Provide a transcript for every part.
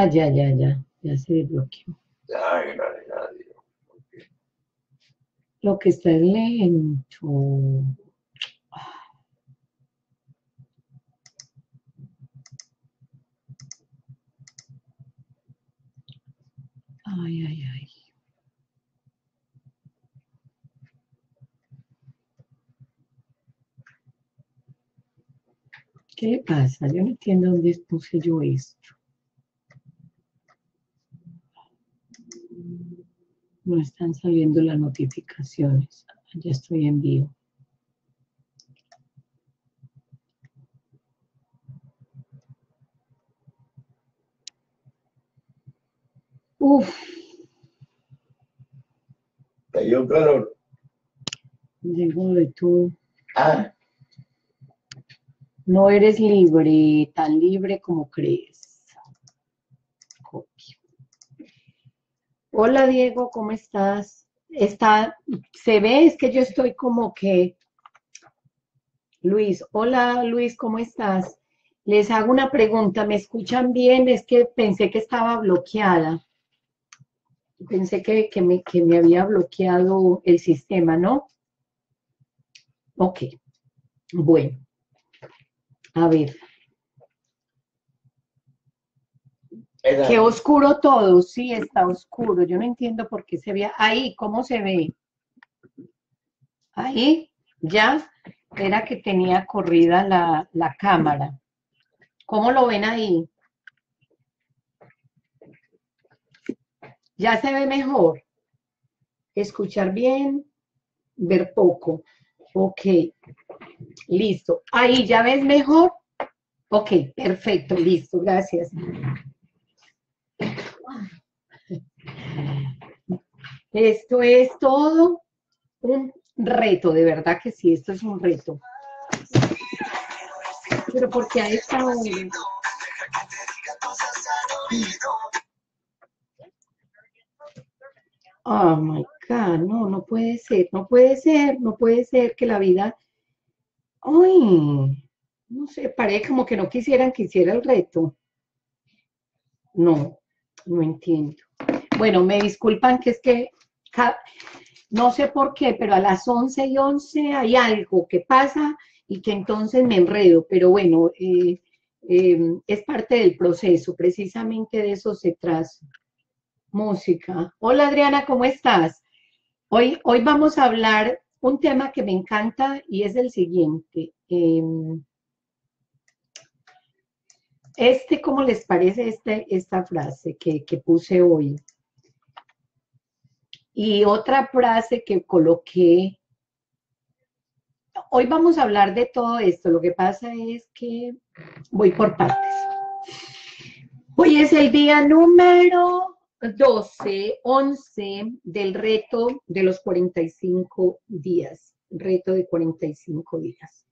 Ah, ya, ya, ya, ya se desbloqueó. Ay, gracias a Dios. Ok. Lo que está es lento. Ay, ay, ay. ¿Qué le pasa? Yo no entiendo dónde puse yo esto. No están saliendo las notificaciones. Ya estoy en vivo. Uf, Te dio calor. llegó de todo. Ah, No eres libre, tan libre como crees. Hola Diego, ¿cómo estás? Está, se ve, es que yo estoy como que. Luis, hola Luis, ¿cómo estás? Les hago una pregunta, ¿me escuchan bien? Es que pensé que estaba bloqueada. Pensé que, que me, que me había bloqueado el sistema, ¿no? Ok, bueno. A ver, era- qué oscuro todo, sí, está oscuro. Yo no entiendo por qué se ve ahí, ¿cómo se ve? Ahí, ya, era que tenía corrida la, la cámara. ¿Cómo lo ven ahí? Ya se ve mejor. Escuchar bien, ver poco. Ok, listo. Ahí, ¿ya ves mejor? Ok, perfecto, listo, gracias. Esto es todo un reto, de verdad que sí, esto es un reto. Pero porque a esta. Oh my God, no, no puede ser, no puede ser, no puede ser que la vida. Ay, no sé, parece como que no quisieran que hiciera el reto. No, no entiendo. Bueno, me disculpan que es que no sé por qué, pero a las 11 y 11 hay algo que pasa y que entonces me enredo, pero bueno, eh, eh, es parte del proceso, precisamente de eso se trata. Música. Hola Adriana, ¿cómo estás? Hoy, hoy vamos a hablar un tema que me encanta y es el siguiente. em, este, ¿cómo les parece este, esta frase que, que puse hoy? Y otra frase que coloqué. Hoy vamos a hablar de todo esto. Lo que pasa es que voy por partes. Hoy es el día número 12, 11 del reto de los 45 días. Reto de 45 días.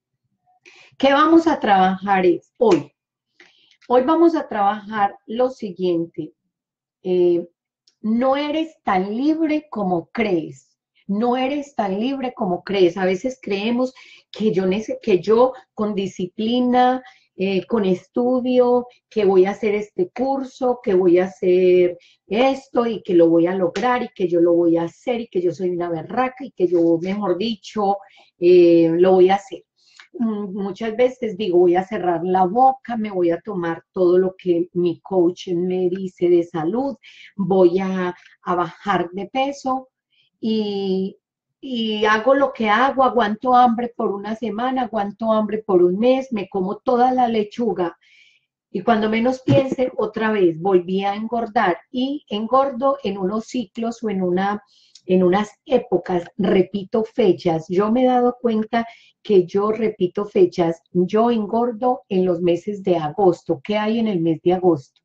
¿Qué vamos a trabajar hoy? Hoy vamos a trabajar lo siguiente. Eh, no eres tan libre como crees. No eres tan libre como crees. A veces creemos que yo, que yo con disciplina, eh, con estudio, que voy a hacer este curso, que voy a hacer esto y que lo voy a lograr y que yo lo voy a hacer y que yo soy una berraca y que yo, mejor dicho, eh, lo voy a hacer. Mm, Muchas veces digo, voy a cerrar la boca, me voy a tomar todo lo que mi coach me dice de salud, voy a, a bajar de peso y, y hago lo que hago, aguanto hambre por una semana, aguanto hambre por un mes, me como toda la lechuga y cuando menos piense, otra vez volví a engordar y engordo en unos ciclos o en, una, en unas épocas, repito fechas. Yo me he dado cuenta que yo repito fechas, yo engordo en los meses de agosto. ¿Qué hay en el mes de agosto?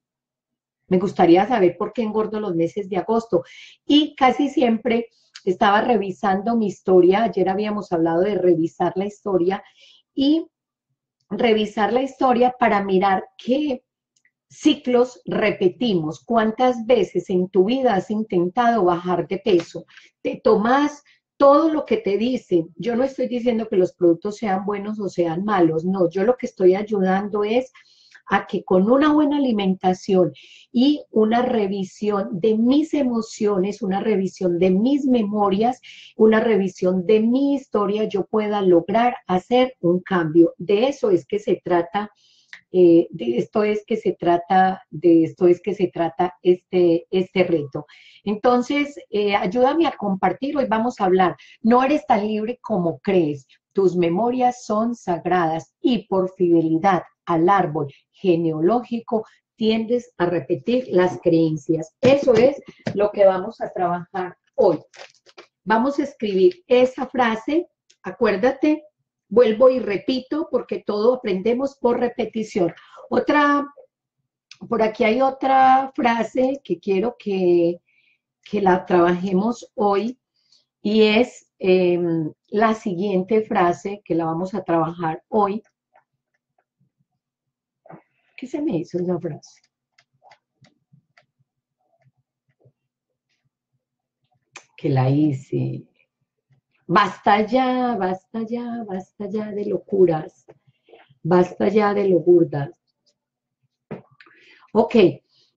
Me gustaría saber por qué engordo los meses de agosto. Y casi siempre estaba revisando mi historia, ayer habíamos hablado de revisar la historia y revisar la historia para mirar qué ciclos repetimos, cuántas veces en tu vida has intentado bajar de peso, te tomas todo lo que te dicen. Yo no estoy diciendo que los productos sean buenos o sean malos, no, yo lo que estoy ayudando es a que con una buena alimentación y una revisión de mis emociones, una revisión de mis memorias, una revisión de mi historia, yo pueda lograr hacer un cambio. De eso es que se trata. Eh, de esto es que se trata, de esto es que se trata este, este reto. Entonces, eh, ayúdame a compartir, hoy vamos a hablar, no eres tan libre como crees, tus memorias son sagradas y por fidelidad al árbol genealógico tiendes a repetir las creencias. Eso es lo que vamos a trabajar hoy. Vamos a escribir esa frase, acuérdate, vuelvo y repito porque todo aprendemos por repetición. Otra, por aquí hay otra frase que quiero que, que la trabajemos hoy y es Em, la siguiente frase que la vamos a trabajar hoy. ¿Qué se me hizo esa frase? Que la hice. Basta ya, basta ya, basta ya de locuras. Basta ya de locuras. Ok,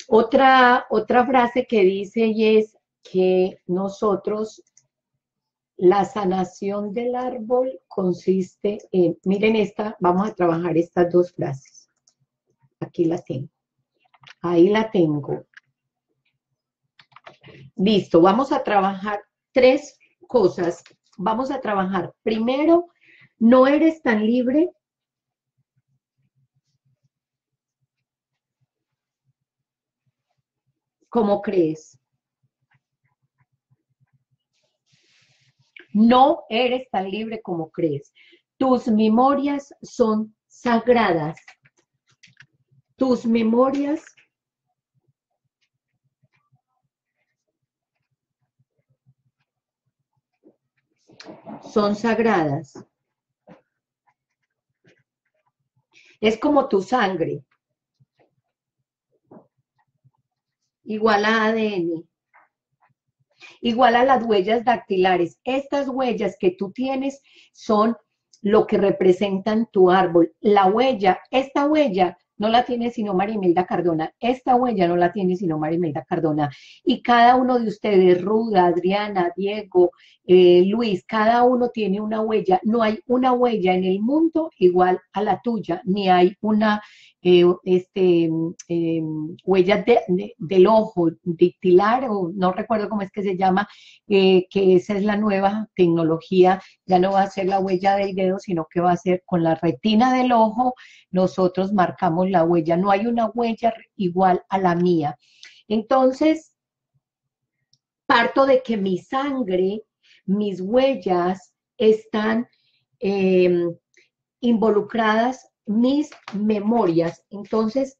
otra, otra frase que dice y es que nosotros la sanación del árbol consiste en, miren esta, vamos a trabajar estas dos frases. Aquí la tengo. Ahí la tengo. Listo, vamos a trabajar tres cosas. Vamos a trabajar, primero, no eres tan libre como crees. No eres tan libre como crees. Tus memorias son sagradas. Tus memorias son sagradas. Es como tu sangre. Igual a ADN igual a las huellas dactilares. Estas huellas que tú tienes son lo que representan tu árbol. La huella, esta huella no la tiene sino Marimelda Cardona, esta huella no la tiene sino Marimelda Cardona. Y cada uno de ustedes, Ruda, Adriana, Diego, eh, Luis, cada uno tiene una huella. No hay una huella en el mundo igual a la tuya, ni hay una eh, este, eh, huellas del ojo, dictilar, o no recuerdo cómo es que se llama, eh, que esa es la nueva tecnología, ya no va a ser la huella del dedo, sino que va a ser con la retina del ojo, nosotros marcamos la huella, no hay una huella igual a la mía. Entonces, parto de que mi sangre, mis huellas están involucradas mis memorias. Entonces,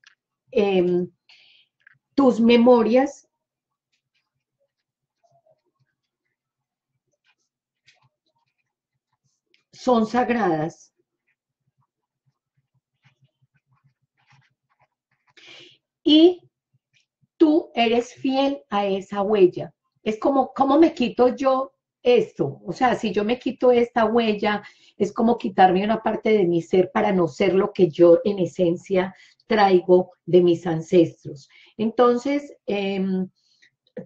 em, tus memorias son sagradas. Y tú eres fiel a esa huella. Es como, ¿cómo me quito yo esto? O sea, si yo me quito esta huella, es como quitarme una parte de mi ser para no ser lo que yo en esencia traigo de mis ancestros. Entonces, em,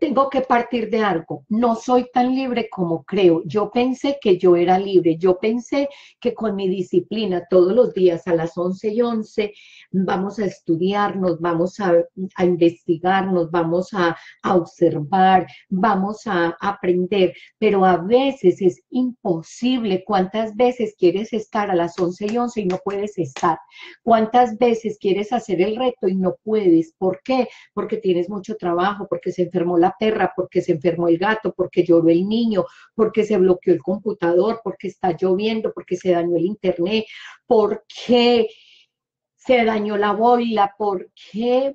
tengo que partir de algo. No soy tan libre como creo. Yo pensé que yo era libre. Yo pensé que con mi disciplina todos los días a las 11 y 11 vamos a estudiarnos, vamos a, investigarnos, vamos a, observar, vamos a aprender. Pero a veces es imposible. ¿Cuántas veces quieres estar a las 11 y 11 y no puedes estar? ¿Cuántas veces quieres hacer el reto y no puedes? ¿Por qué? Porque tienes mucho trabajo, porque se enfermó la perra, porque se enfermó el gato, porque lloró el niño, porque se bloqueó el computador, porque está lloviendo, porque se dañó el internet, porque se dañó la boila, porque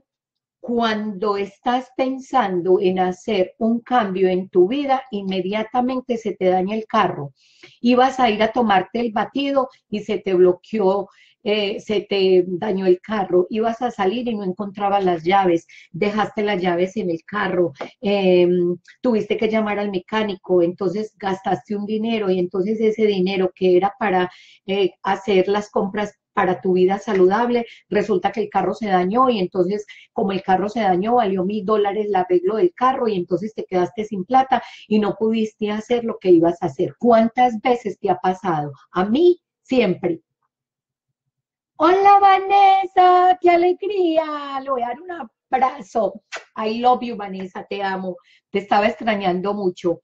cuando estás pensando en hacer un cambio en tu vida, inmediatamente se te daña el carro. Ibas a ir a tomarte el batido y se te bloqueó eh, se te dañó el carro, ibas a salir y no encontrabas las llaves, dejaste las llaves en el carro, em, tuviste que llamar al mecánico, entonces gastaste un dinero y entonces ese dinero que era para eh, hacer las compras para tu vida saludable, resulta que el carro se dañó y entonces como el carro se dañó, valió mil dólares el arreglo del carro y entonces te quedaste sin plata y no pudiste hacer lo que ibas a hacer. ¿Cuántas veces te ha pasado? A mí siempre. Hola Vanessa, qué alegría. Le voy a dar un abrazo. I love you, Vanessa, te amo. Te estaba extrañando mucho.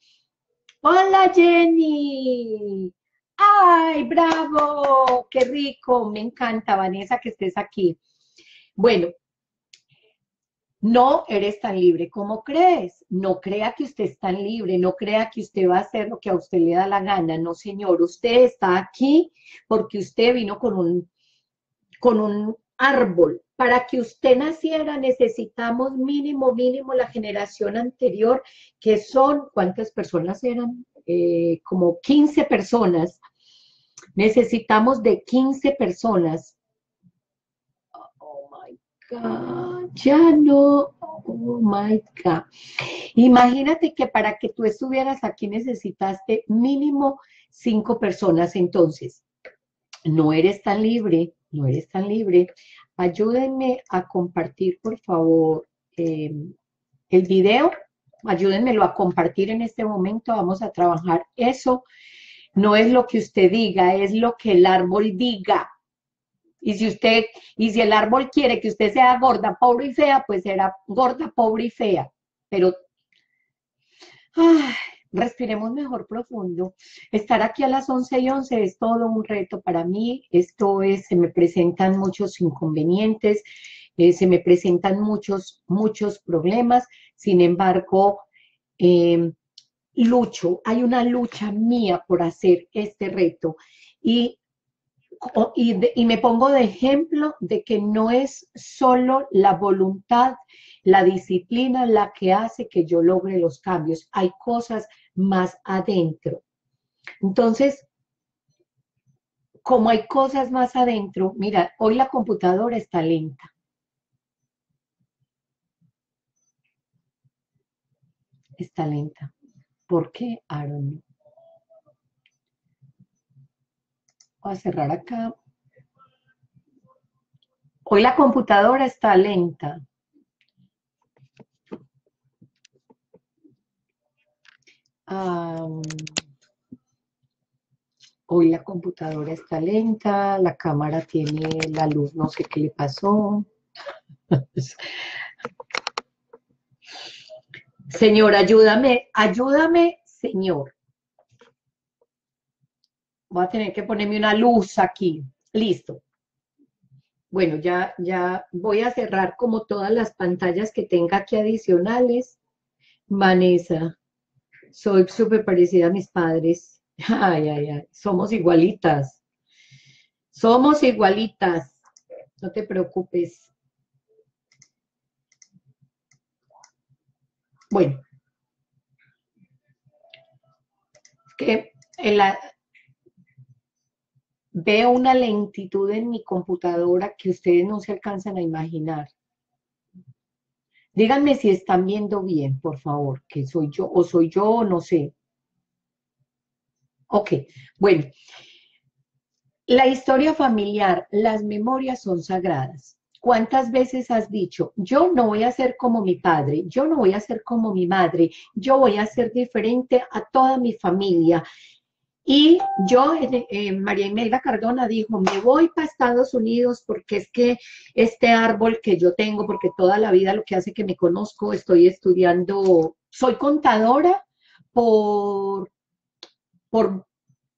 Hola Jenny. ¡Ay, bravo! ¡Qué rico! Me encanta, Vanessa, que estés aquí. Bueno, no eres tan libre como crees. No crea que usted es tan libre, no crea que usted va a hacer lo que a usted le da la gana. No, señor, usted está aquí porque usted vino con un, con un árbol. Para que usted naciera necesitamos mínimo, mínimo la generación anterior, que son, ¿cuántas personas eran? Eh, como 15 personas Necesitamos de 15 personas. Oh my God, ya no. Oh my God. Imagínate que para que tú estuvieras aquí necesitaste mínimo 5 personas. Entonces, no eres tan libre, no eres tan libre. Ayúdenme a compartir, por favor, em, el video. Ayúdenmelo a compartir en este momento. Vamos a trabajar eso no es lo que usted diga, es lo que el árbol diga. Y si usted, y si el árbol quiere que usted sea gorda, pobre y fea, pues será gorda, pobre y fea. Pero, respiremos mejor profundo. Estar aquí a las 11 y 11 es todo un reto para mí. Esto es, se me presentan muchos inconvenientes, eh, se me presentan muchos, muchos problemas. Sin embargo, eh, lucho, hay una lucha mía por hacer este reto. Y, y, me pongo de ejemplo de que no es solo la voluntad, la disciplina la que hace que yo logre los cambios. Hay cosas más adentro. Entonces, como hay cosas más adentro, mira, hoy la computadora está lenta. Está lenta. ¿Por qué Aaron? Voy a cerrar acá. Hoy la computadora está lenta. hoy la computadora está lenta, la cámara tiene la luz, no sé qué le pasó. Señor, ayúdame, ayúdame, Señor. Voy a tener que ponerme una luz aquí. Listo. Bueno, ya, ya voy a cerrar como todas las pantallas que tenga aquí adicionales. Vanessa, soy súper parecida a mis padres. Ay, ay, ay, somos igualitas. Somos igualitas. No te preocupes. Bueno, que la, veo una lentitud en mi computadora que ustedes no se alcanzan a imaginar. Díganme si están viendo bien, por favor, que soy yo o soy yo o no sé. Ok, bueno. La historia familiar, las memorias son sagradas. ¿Cuántas veces has dicho, yo no voy a ser como mi padre, yo no voy a ser como mi madre, yo voy a ser diferente a toda mi familia? Y yo, María Imelda Cardona dijo, me voy para Estados Unidos porque es que este árbol que yo tengo, porque toda la vida lo que hace que me conozco, estoy estudiando, soy contadora por, por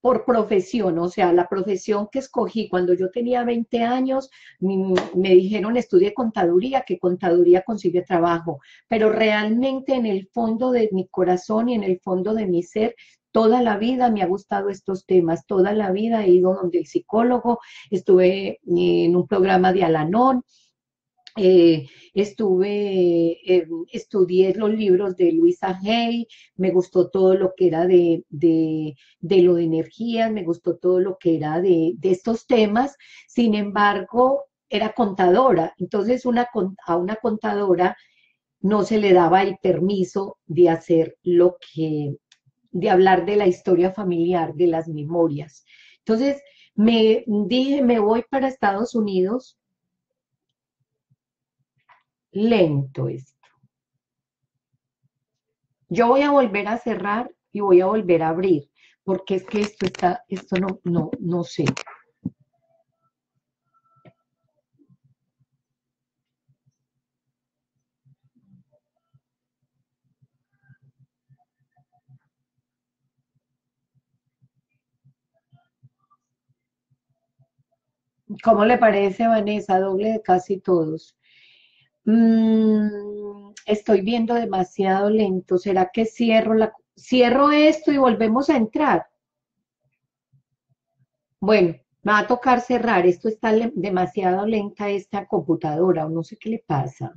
por profesión, o sea, la profesión que escogí cuando yo tenía 20 años, me dijeron estudie contaduría, que contaduría consigue trabajo, pero realmente en el fondo de mi corazón y en el fondo de mi ser, toda la vida me ha gustado estos temas, toda la vida he ido donde el psicólogo, estuve en un programa de Alanón, eh, estuve, eh, estudié los libros de Luisa Hay, me gustó todo lo que era de, de, lo de energías, me gustó todo lo que era de, estos temas, sin embargo, era contadora, entonces una, a una contadora no se le daba el permiso de hacer lo que, de hablar de la historia familiar, de las memorias. Entonces, Me dije, me voy para Estados Unidos. Lento esto. Yo voy a volver a cerrar y voy a volver a abrir, porque es que esto está, esto no, no, no sé. ¿Cómo le parece, Vanessa? Doble de casi todos. Mm, estoy viendo demasiado lento. ¿Será que cierro, la, cierro esto y volvemos a entrar? Bueno, me va a tocar cerrar. Esto está demasiado lenta esta computadora, o no sé qué le pasa.